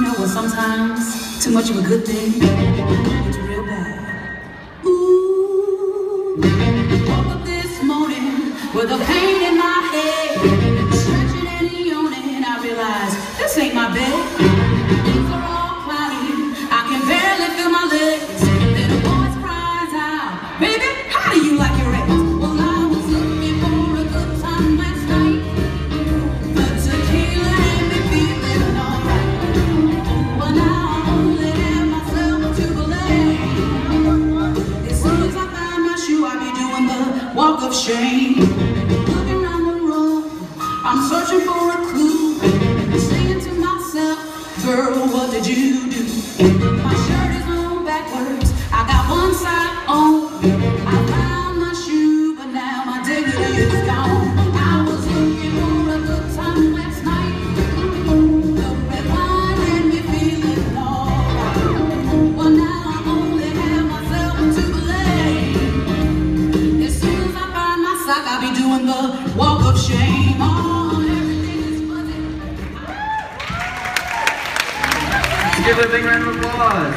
You know what? Sometimes too much of a good thing gets real bad. Ooh, woke up this morning with a pain in my head, walk of shame. Looking around the room, I'm searching for a clue. Singing to myself, girl, what did you do? My shirt is like I be doing the walk of shame. Oh, everything is. Let's give a big round of applause.